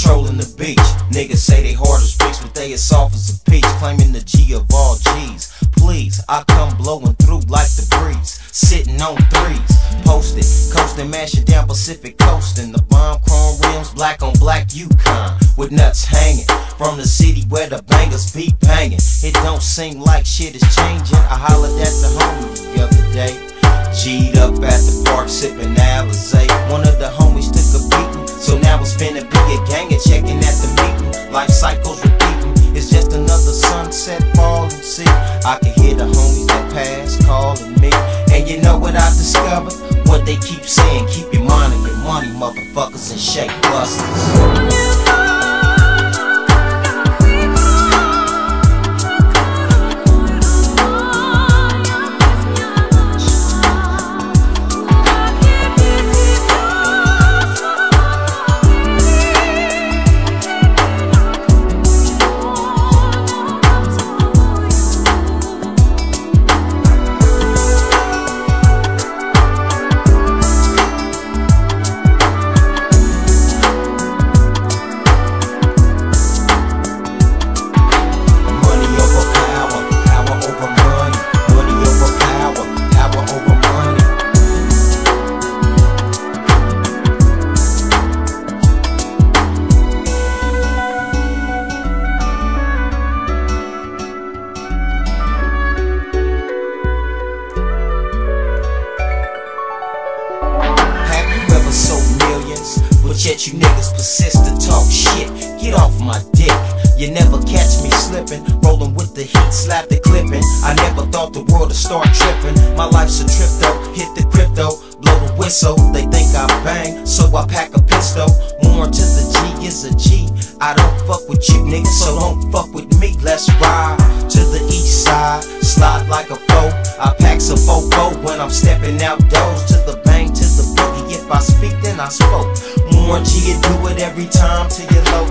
patrolling the beach. Niggas say they hard as bricks, but they as soft as a peach. Claiming the G of all G's. Please, I come blowing through like the breeze. Sitting on threes, posted, coasting, mashing down Pacific coast. And the bomb chrome rims, black on black Yukon. With nuts hanging from the city where the bangers be banging. It don't seem like shit is changing. I hollered at the homie the other day. G'd up at the park sipping Alizé. One of the homies took a beating, so now it's finna be a gang and checking at the meeting. Life cycles repeating. It's just another sunset falling. See, I can hear the homies that pass calling me. And you know what I discovered? What they keep saying, keep your mind on your money, motherfuckers, and shake busters. Slap the clipping. I never thought the world would start tripping. My life's a trip though, hit the crypto, blow the whistle. They think I bang, so I pack a pistol. More to the G is a G. I don't fuck with you niggas, so don't fuck with me. Let's ride to the east side, slide like a foe. I pack some fofo when I'm stepping outdoors to the bang, to the boogie. If I speak, then I spoke. More G, you do it every time till you low.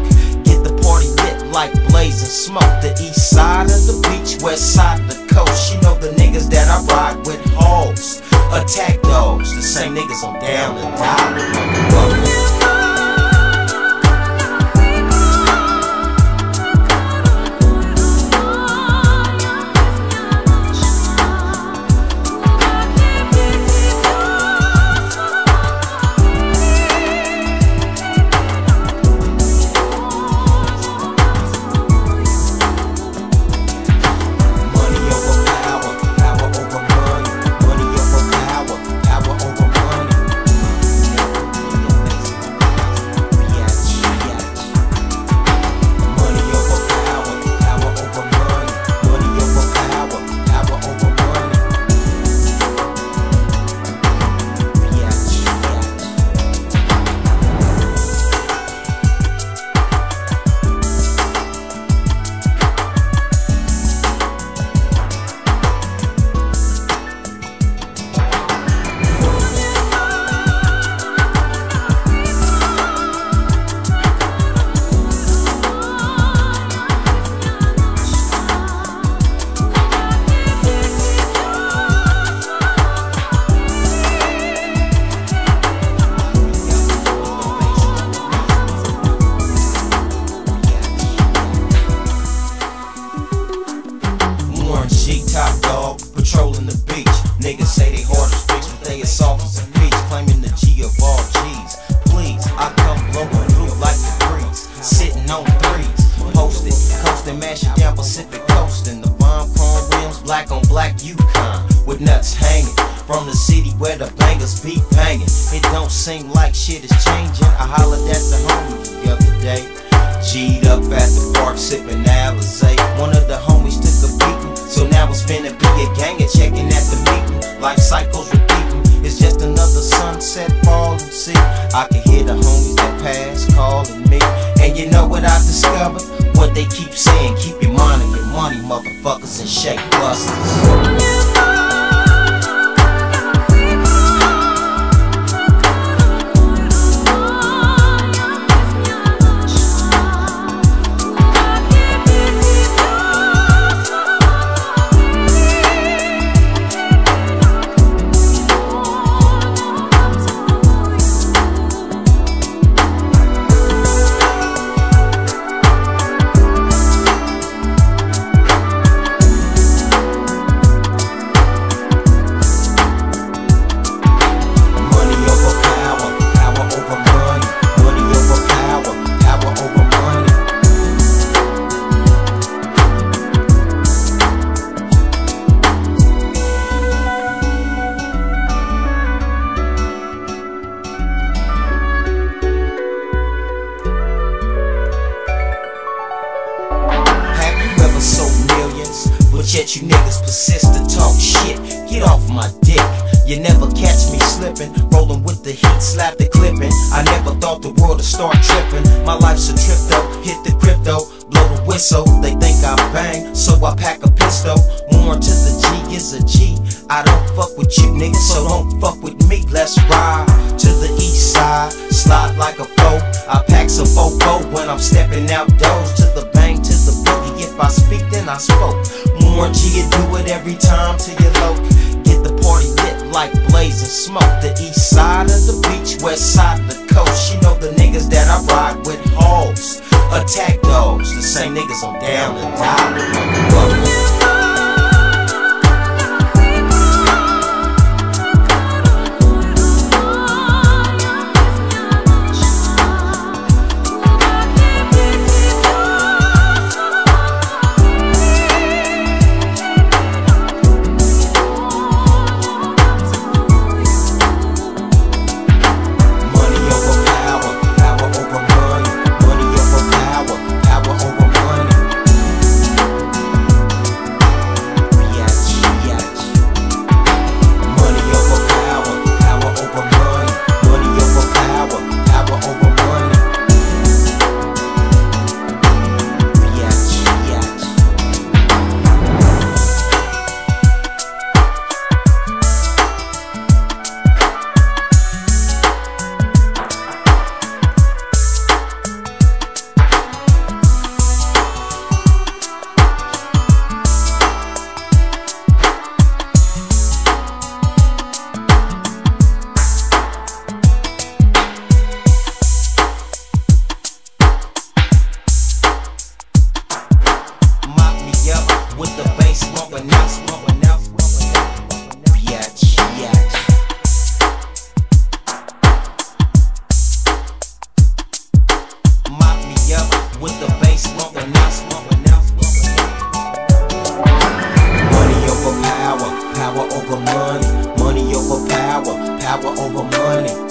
Like blazing smoke. The east side of the beach, west side the coast. You know the niggas that I ride with hoes. Attack those, the same niggas I'm down to die. Posted, coasting, mashing down Pacific coast. And the bomb chrome rims, black on black Yukon. With nuts hanging from the city where the bangers be banging. It don't seem like shit is changing. I hollered at the homie the other day. G'd up at the park sipping Alizé. One of the homies took a beating, so now it's finna be a gang and checking at the meeting. Life cycles repeating. It's just another sunset falling. See, I can hear the homies that pass calling me. And you know what I discovered? What they keep saying, keep your mind on your money, motherfuckers, and shake busters. Yet you niggas persist to talk shit. Get off my dick. You never catch me slipping, rolling with the heat, slap the clipping. I never thought the world would start tripping. My life's a trip though, hit the crypto, blow the whistle. They think I bang, so I pack a pistol. More to the G is a G. I don't fuck with you niggas, so don't fuck with me. Let's ride to the east side, slide like a boat. I pack some fofo when I'm stepping out doors to the bang, to the boogie. If I speak, then I spoke. More G, do it every time till you low. Get the party lit like blazing smoke. The east side of the beach, west side of the coast. You know the niggas that I ride with hoes. Attack those, the same niggas I'm down to die with. Money over power, power over money. Money over power, power over money.